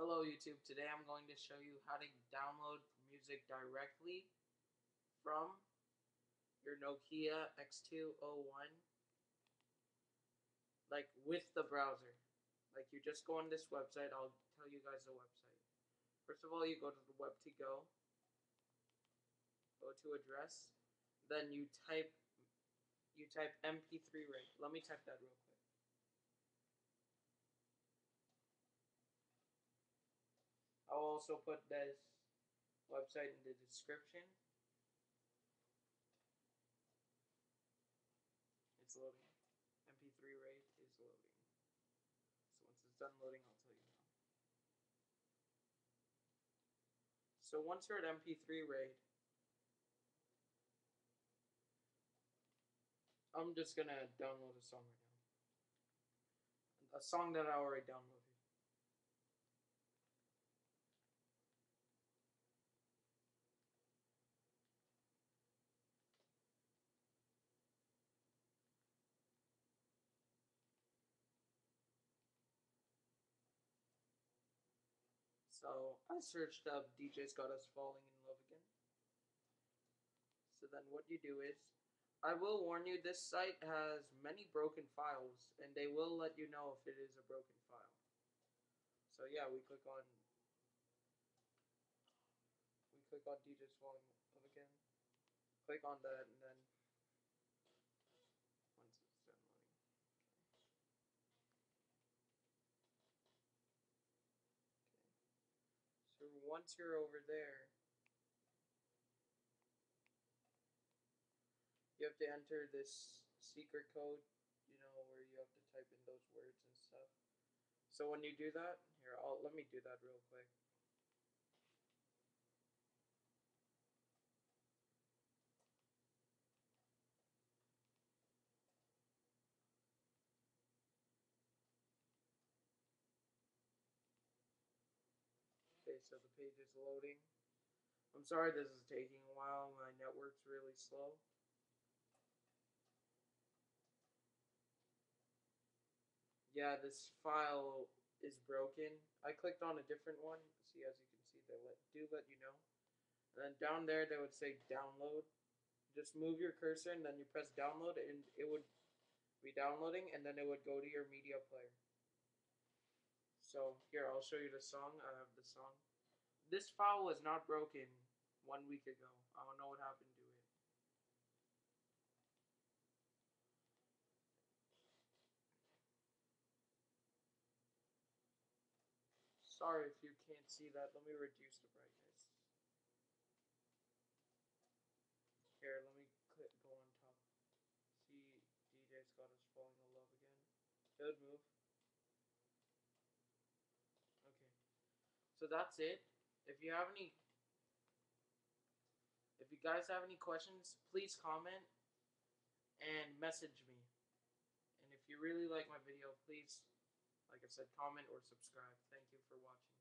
Hello YouTube, today I'm going to show you how to download music directly from your Nokia X2-01 like with the browser. Like you just go on this website, I'll tell you guys the website. First of all, you go to the web to go, go to address, then you type you type MP3 Raid. Let me type that real quick. I'll also put this website in the description. It's loading. MP3 Raid is loading. So once it's done loading, I'll tell you now. So once you're at MP3 Raid, I'm just gonna download a song right now. A song that I already downloaded. So I searched up DJ's Got Us Falling in Love Again. So then what you do is, I will warn you, this site has many broken files, and they will let you know if it is a broken file. So yeah, we click on, we click on DJ's Falling in Love Again, click on that, and then So once you're over there, you have to enter this secret code, you know, where you have to type in those words and stuff. So when you do that, here, I'll let me do that real quick. Okay, so the page is loading. I'm sorry this is taking a while. My network's really slow. Yeah, this file is broken. I clicked on a different one. See, as you can see, they let, do let you know. And then down there, they would say download. Just move your cursor and then you press download and it would be downloading and then it would go to your media player. So here, I'll show you the song. I have the song. This file was not broken one week ago. I don't know what happened to it. Sorry if you can't see that. Let me reduce the brightness. Here, let me click, go on top. See, DJ's got us falling in love again. Would move. So that's it. If you have any if you guys have any questions, please comment and message me. And if you really like my video, please, like I said, comment or subscribe. Thank you for watching.